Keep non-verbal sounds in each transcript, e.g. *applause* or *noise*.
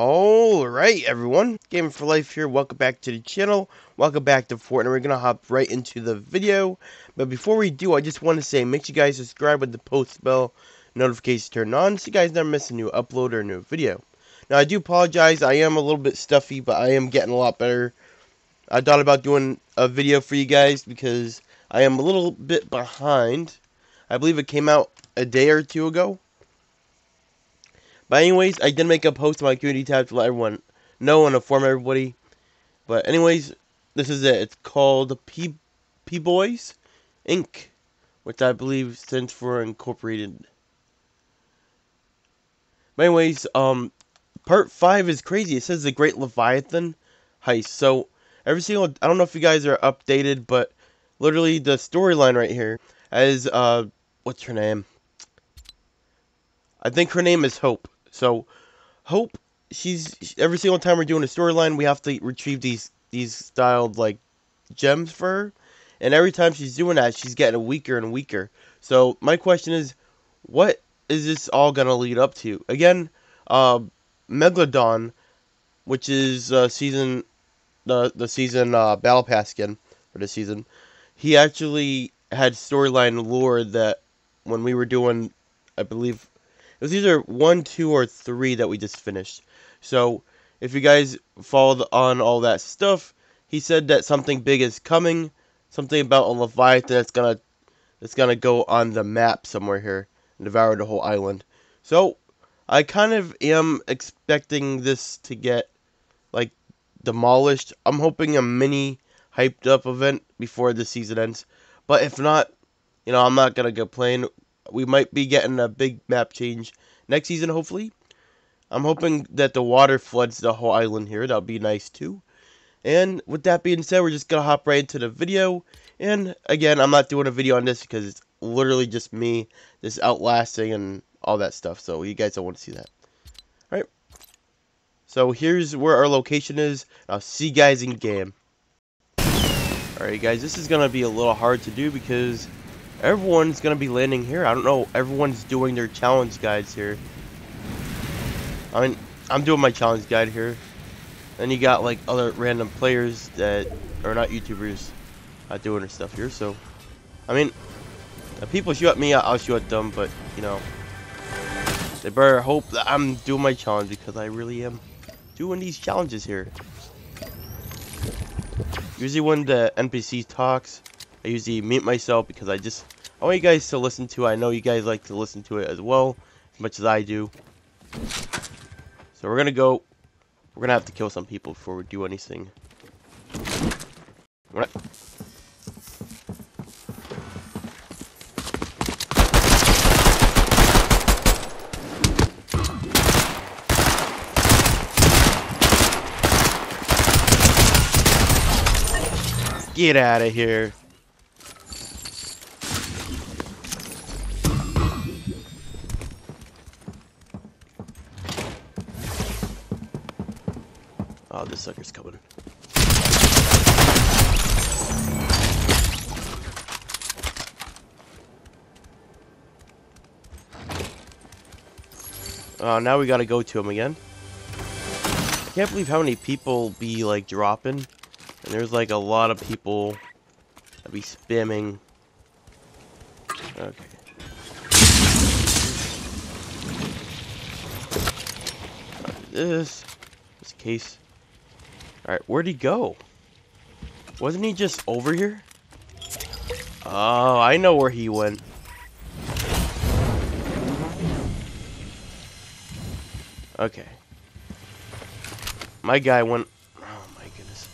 Alright everyone, Gaming for Life here, welcome back to the channel, welcome back to Fortnite, we're gonna hop right into the video, but before we do, I just want to say, make sure you guys subscribe with the post bell notifications turned on, so you guys never miss a new upload or a new video. Now I do apologize, I am a little bit stuffy, but I am getting a lot better. I thought about doing a video for you guys, because I am a little bit behind, I believe it came out a day or two ago, but anyways, I did make a post on my community tab to let everyone know and inform everybody. But anyways, this is it. It's called P P Boys Inc., which I believe stands for Incorporated. But anyways, um, part five is crazy. It says the Great Leviathan heist. So every single I don't know if you guys are updated, but literally the storyline right here as uh, what's her name? I think her name is Hope. So, Hope, she's every single time we're doing a storyline, we have to retrieve these these styled like gems for her, and every time she's doing that, she's getting weaker and weaker. So my question is, what is this all gonna lead up to? Again, uh, Megalodon, which is uh, season the the season uh, battle pass skin for this season, he actually had storyline lore that when we were doing, I believe it was either one, two, or three that we just finished. So if you guys followed on all that stuff, he said that something big is coming, something about a Leviathan that's gonna that's gonna go on the map somewhere here and devour the whole island. So I kind of am expecting this to get like demolished. I'm hoping a mini hyped up event before the season ends. But if not, you know, I'm not gonna complain we might be getting a big map change next season, hopefully. I'm hoping that the water floods the whole island here. That would be nice, too. And with that being said, we're just going to hop right into the video. And again, I'm not doing a video on this because it's literally just me just outlasting and all that stuff. So you guys don't want to see that. Alright. So here's where our location is. I'll see you guys in game. Alright guys, this is going to be a little hard to do because Everyone's gonna be landing here. I don't know. Everyone's doing their challenge guides here. I mean, I'm doing my challenge guide here. Then you got like other random players that are not YouTubers uh, doing their stuff here. So, I mean, if people shoot at me, I'll shoot at them. But you know, they better hope that I'm doing my challenge because I really am doing these challenges here. Usually when the NPC talks, I usually mute myself because I just I want you guys to listen to it. I know you guys like to listen to it as well, as much as I do. So we're gonna go. We're gonna have to kill some people before we do anything. What? Get out of here. Oh, this sucker's coming. Oh, now we gotta go to him again. I can't believe how many people be, like, dropping. And there's, like, a lot of people that be spamming. Okay. This. This case. Alright, where'd he go? Wasn't he just over here? Oh, I know where he went. Okay. My guy went... Oh my goodness.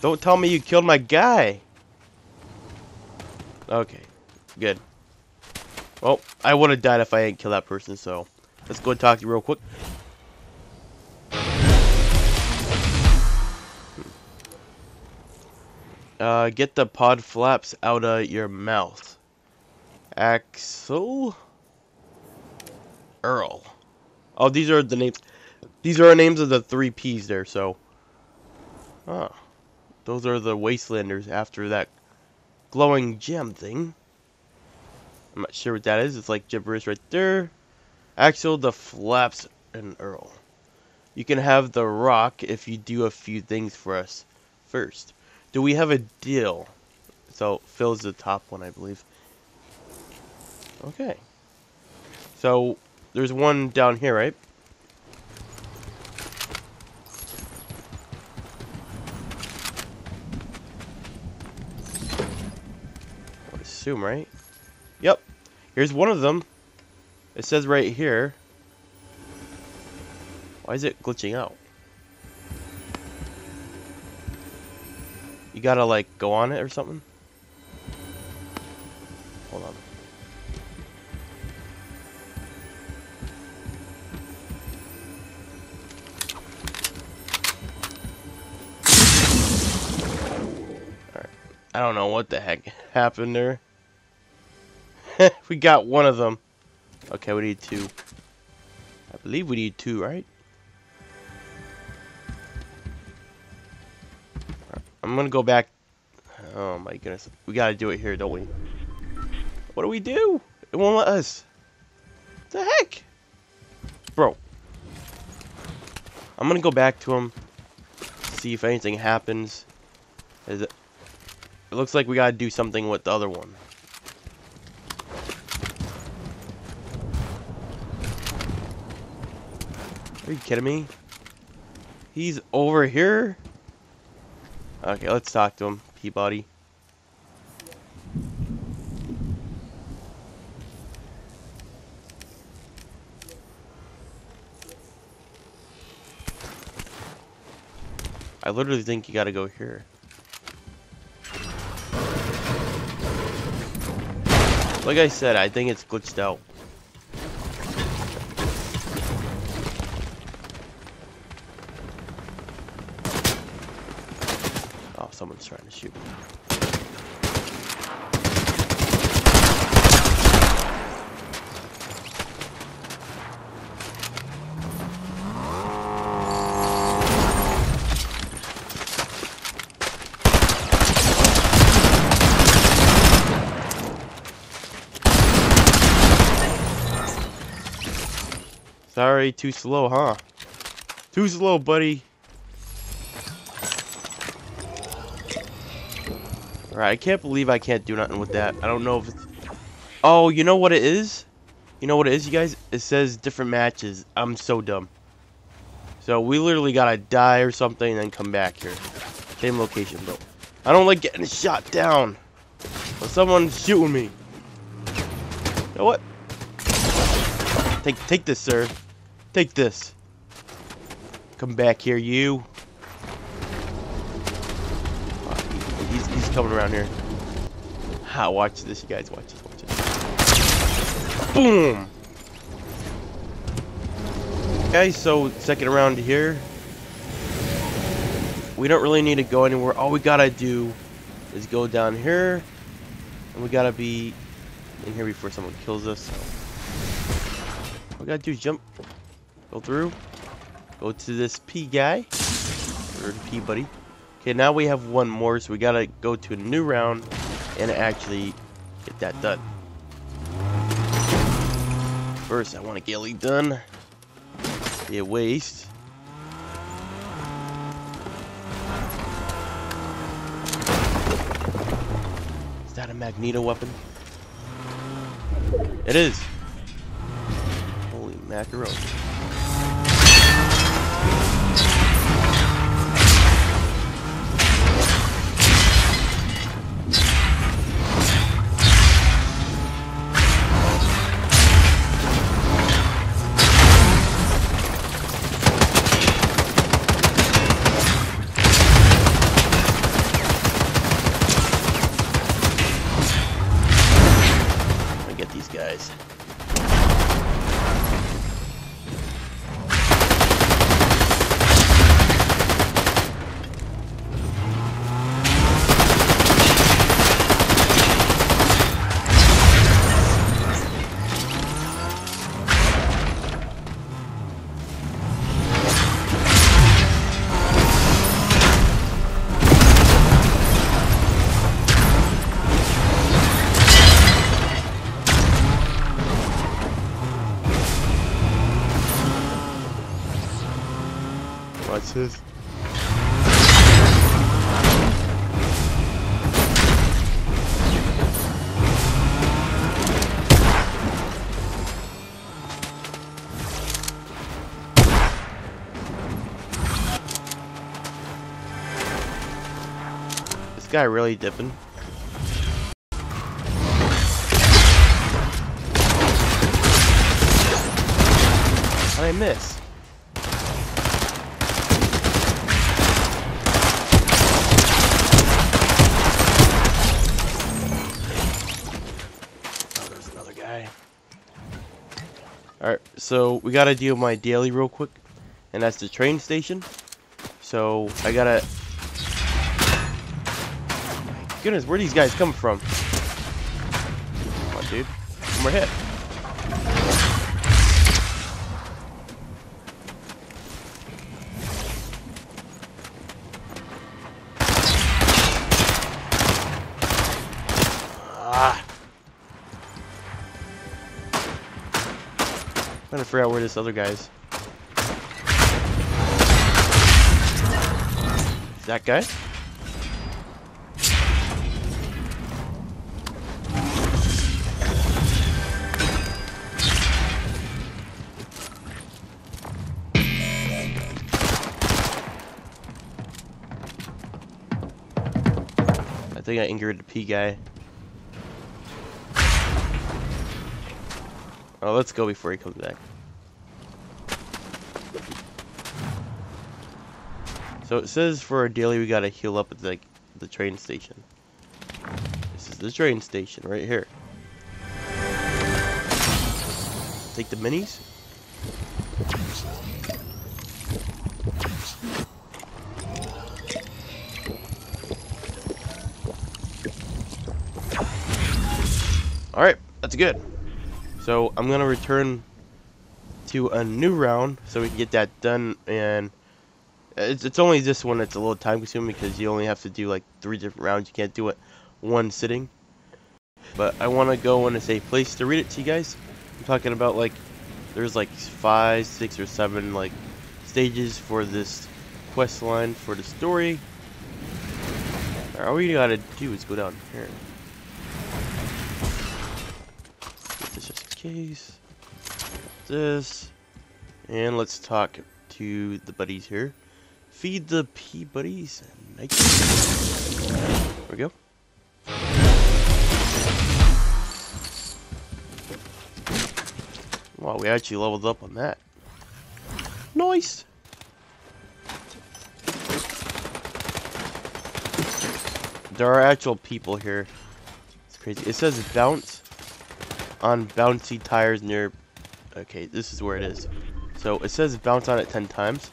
Don't tell me you killed my guy. Okay, good. Well, I would have died if I didn't kill that person, so let's go and talk to you real quick. Uh, get the pod flaps out of your mouth. Axel? Earl. Oh, these are the names. These are the names of the three P's there, so. Oh. Those are the Wastelanders after that glowing gem thing. I'm not sure what that is. It's like gibberish right there. Axel, the flaps, and Earl. You can have the rock if you do a few things for us first. Do we have a deal? So, Phil's the top one, I believe. Okay. So, there's one down here, right? I assume, right? Here's one of them. It says right here. Why is it glitching out? You gotta, like, go on it or something? Hold on. Alright. I don't know what the heck *laughs* happened there. *laughs* we got one of them. Okay, we need two. I believe we need two, right? I'm gonna go back. Oh my goodness. We gotta do it here, don't we? What do we do? It won't let us. What the heck? Bro. I'm gonna go back to him. See if anything happens. It looks like we gotta do something with the other one. Are you kidding me? He's over here? Okay, let's talk to him, Peabody. I literally think you gotta go here. Like I said, I think it's glitched out. Oh, someone's trying to shoot me. Sorry, too slow, huh? Too slow, buddy. Alright, I can't believe I can't do nothing with that. I don't know if it's... Oh, you know what it is? You know what it is, you guys? It says different matches. I'm so dumb. So, we literally gotta die or something and then come back here. Same location, bro. I don't like getting shot down. When someone's shooting me. You know what? Take, take this, sir. Take this. Come back here, you. He's, he's coming around here. Ha, watch this, you guys. Watch this, watch this. Boom! Okay, so second round here. We don't really need to go anywhere. All we gotta do is go down here. And we gotta be in here before someone kills us. All we gotta do is jump. Go through. Go to this P guy. Or pea buddy. Okay, now we have one more, so we gotta go to a new round and actually get that done. First, I want to get Ellie done. Be a waste. Is that a Magneto weapon? It is. Holy macaroni. Guy really dipping. How'd I miss? Oh, there's another guy. Alright, so we gotta deal my daily real quick. And that's the train station. So, I gotta... Goodness, where these guys come from? Come on, dude. One more hit. Ah. I'm trying to figure out where this other guy is. Is that guy? Think I injured the P guy. Oh, let's go before he comes back. So it says for our daily we gotta heal up at the, the train station. This is the train station right here. Take the minis. Alright, that's good. So I'm gonna return to a new round so we can get that done and it's, it's only this one that's a little time consuming because you only have to do like three different rounds. You can't do it one sitting. But I want to go in a safe place to read it to you guys. I'm talking about like there's like five, six, or seven like stages for this quest line for the story. All we gotta do is go down here. Get this just in case. This. And let's talk to the buddies here. Feed the pea buddies. There we go. Wow, we actually leveled up on that. Nice. There are actual people here. It's crazy. It says bounce on bouncy tires near. Okay, this is where it is. So it says bounce on it 10 times.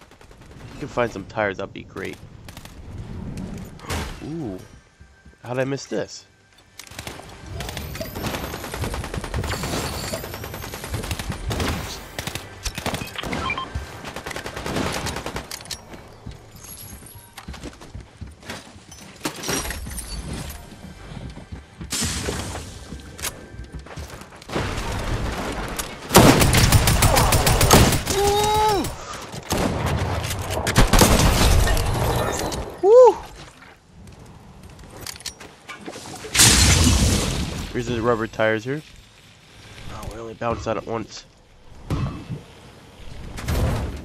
If you can find some tires, that'd be great. Ooh. How'd I miss this? Here's the rubber tires here. Oh, we only bounced out at once.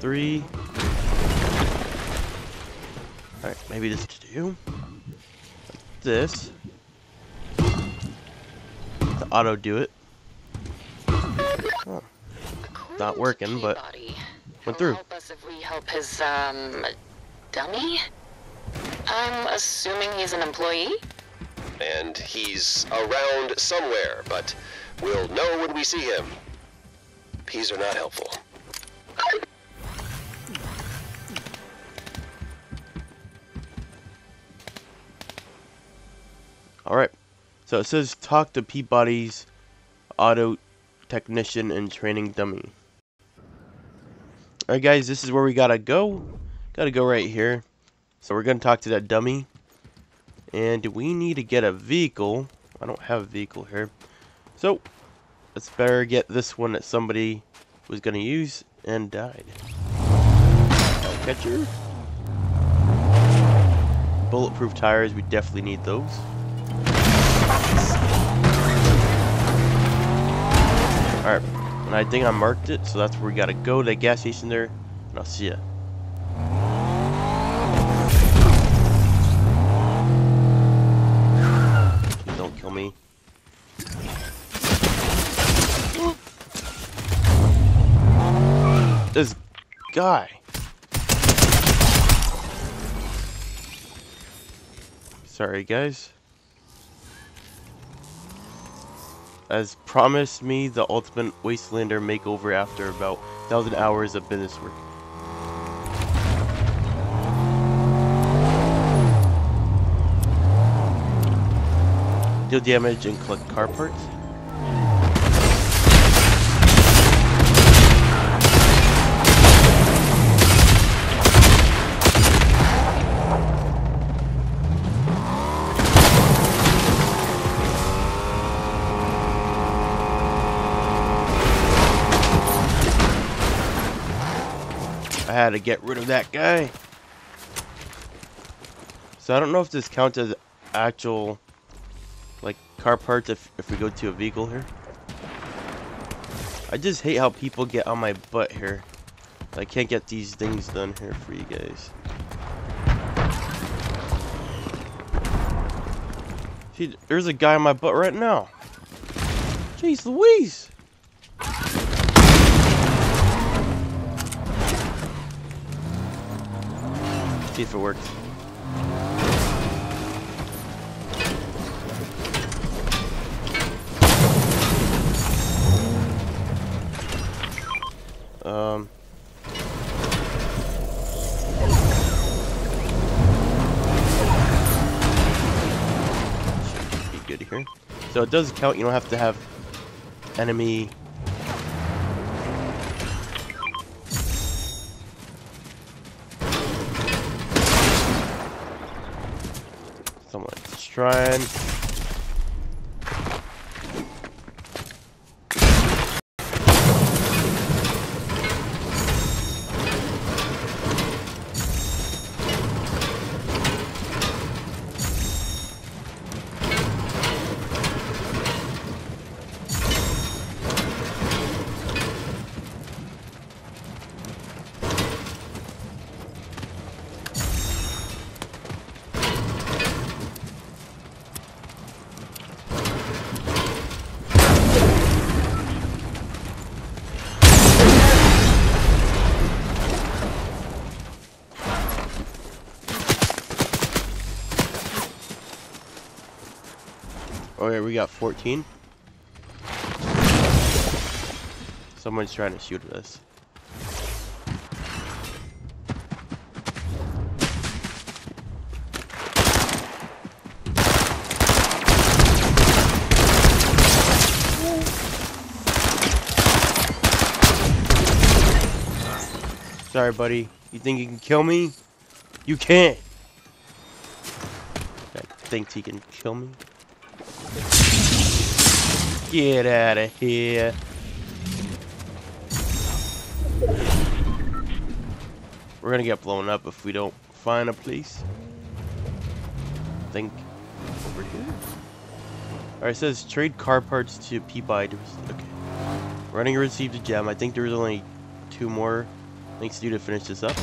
Three. Alright, maybe this two. This. To auto do it. Oh, not working, but went through. Help us if we help his um dummy. I'm assuming he's an employee. And he's around somewhere, but we'll know when we see him. Peas are not helpful. Alright. So it says talk to Peabody's auto technician and training dummy. Alright guys, this is where we gotta go. Gotta go right here. So we're gonna talk to that dummy. And we need to get a vehicle. I don't have a vehicle here. So let's better get this one that somebody was gonna use and died. Catcher. Bulletproof tires, we definitely need those. Alright, and I think I marked it, so that's where we gotta go, that gas station there, and I'll see ya. Please don't kill me. This guy. Sorry, guys. As promised me the ultimate Wastelander makeover after about 1,000 hours of business work. Deal damage and collect car parts. Had to get rid of that guy. So I don't know if this counts as actual like car parts if, if we go to a vehicle here. I just hate how people get on my butt here. I can't get these things done here for you guys. See, there's a guy on my butt right now. Jeez Louise! See if it works. Um. Should be good here. So it does count. You don't have to have enemy. Trying. Oh yeah, we got 14. Someone's trying to shoot at us. Sorry, buddy. You think you can kill me? You can't. Guy thinks he can kill me. Get out of here. We're gonna get blown up if we don't find a place. I think over here. Alright, says trade car parts to Peabody. Okay. Running received a gem. I think there's only two more things to do to finish this up.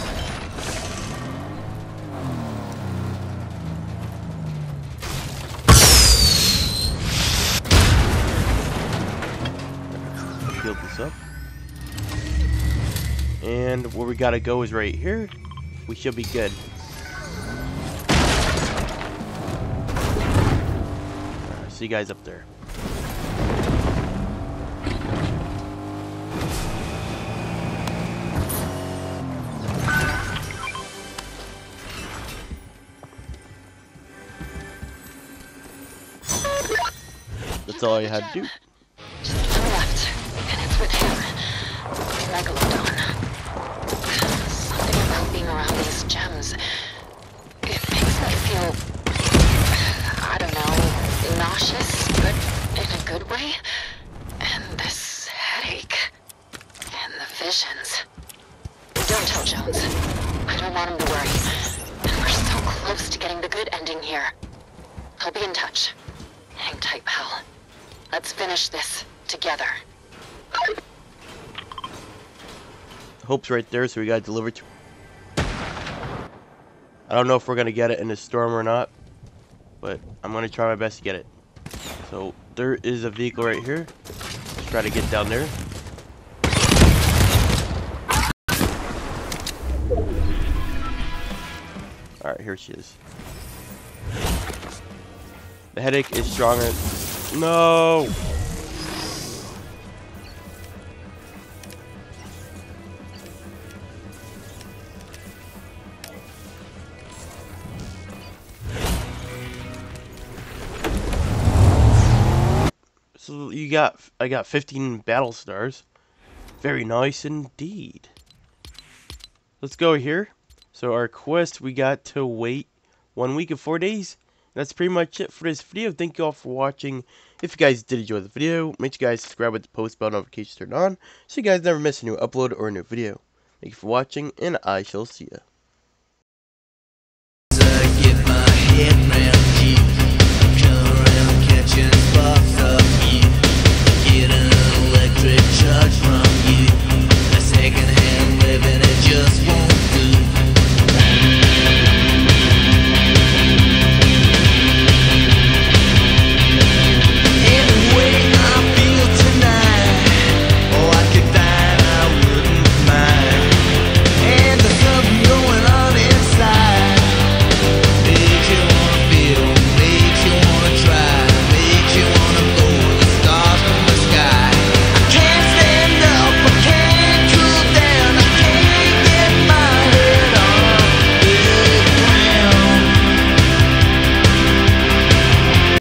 Where we gotta go is right here. We should be good. Alright, see you guys up there. That's all you had to do. Want him to worry. And we're so close. to getting the good ending here. I'll be in touch. Hang tight, pal. Let's finish this together. Hope's right there, so we gotta deliver to. I don't know if we're gonna get it in the storm or not, but I'm gonna try my best to get it. So there is a vehicle right here. Let's try to get down there. Alright, here she is. The headache is stronger. No! So you got, I got 15 battle stars. Very nice indeed. Let's go here. So our quest, we got to wait one week and four days. That's pretty much it for this video. Thank you all for watching. If you guys did enjoy the video, make sure you guys subscribe with the post bell notifications turned on so you guys never miss a new upload or a new video. Thank you for watching, and I shall see round you. Come around catching